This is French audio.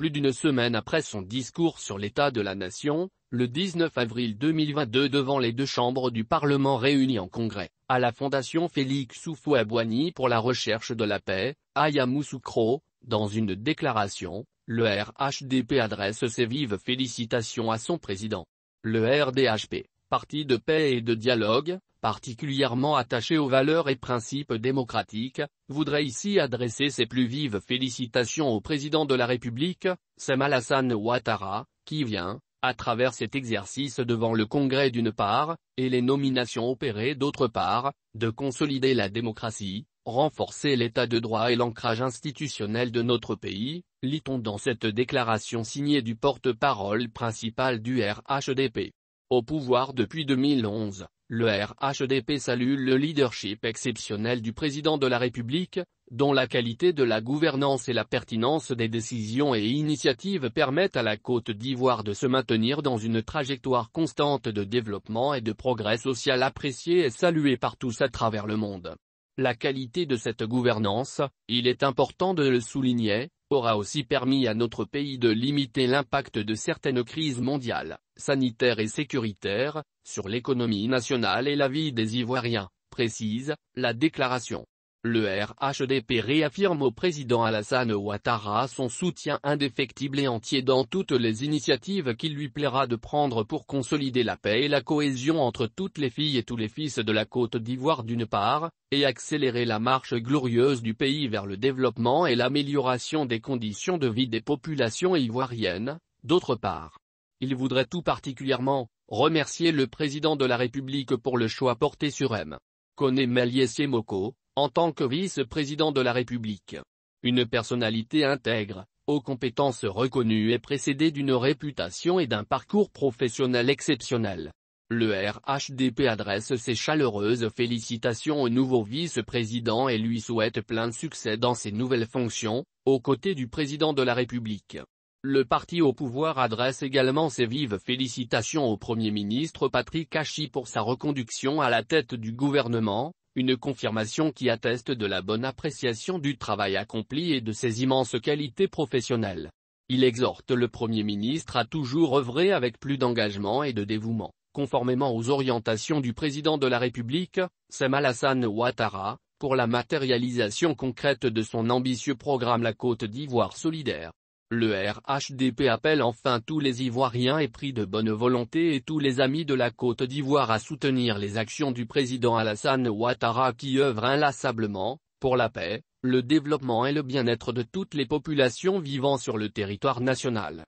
Plus d'une semaine après son discours sur l'état de la nation, le 19 avril 2022 devant les deux chambres du Parlement réunies en congrès, à la Fondation Félix Houphouët-Boigny pour la recherche de la paix, à Yamoussoukro, dans une déclaration, le RHDP adresse ses vives félicitations à son président. Le RDHP, parti de paix et de dialogue, particulièrement attaché aux valeurs et principes démocratiques, voudrait ici adresser ses plus vives félicitations au président de la République, Sam Alassane Ouattara, qui vient, à travers cet exercice devant le Congrès d'une part, et les nominations opérées d'autre part, de consolider la démocratie, renforcer l'état de droit et l'ancrage institutionnel de notre pays, lit-on dans cette déclaration signée du porte-parole principal du RHDP. Au pouvoir depuis 2011, le RHDP salue le leadership exceptionnel du président de la République, dont la qualité de la gouvernance et la pertinence des décisions et initiatives permettent à la Côte d'Ivoire de se maintenir dans une trajectoire constante de développement et de progrès social appréciée et saluée par tous à travers le monde. La qualité de cette gouvernance, il est important de le souligner, aura aussi permis à notre pays de limiter l'impact de certaines crises mondiales, sanitaires et sécuritaires, sur l'économie nationale et la vie des Ivoiriens, précise la déclaration. Le RHDP réaffirme au président Alassane Ouattara son soutien indéfectible et entier dans toutes les initiatives qu'il lui plaira de prendre pour consolider la paix et la cohésion entre toutes les filles et tous les fils de la Côte d'Ivoire d'une part, et accélérer la marche glorieuse du pays vers le développement et l'amélioration des conditions de vie des populations ivoiriennes, d'autre part. Il voudrait tout particulièrement, remercier le président de la République pour le choix porté sur M. Kone Meliesse Moko, en tant que vice-président de la République. Une personnalité intègre, aux compétences reconnues et précédée d'une réputation et d'un parcours professionnel exceptionnel. Le RHDP adresse ses chaleureuses félicitations au nouveau vice-président et lui souhaite plein succès dans ses nouvelles fonctions, aux côtés du président de la République. Le parti au pouvoir adresse également ses vives félicitations au Premier ministre Patrick Hachi pour sa reconduction à la tête du gouvernement, une confirmation qui atteste de la bonne appréciation du travail accompli et de ses immenses qualités professionnelles. Il exhorte le Premier ministre à toujours œuvrer avec plus d'engagement et de dévouement, conformément aux orientations du président de la République, Sam Alassane Ouattara, pour la matérialisation concrète de son ambitieux programme La Côte d'Ivoire solidaire. Le RHDP appelle enfin tous les Ivoiriens épris de bonne volonté et tous les amis de la Côte d'Ivoire à soutenir les actions du président Alassane Ouattara qui œuvre inlassablement, pour la paix, le développement et le bien-être de toutes les populations vivant sur le territoire national.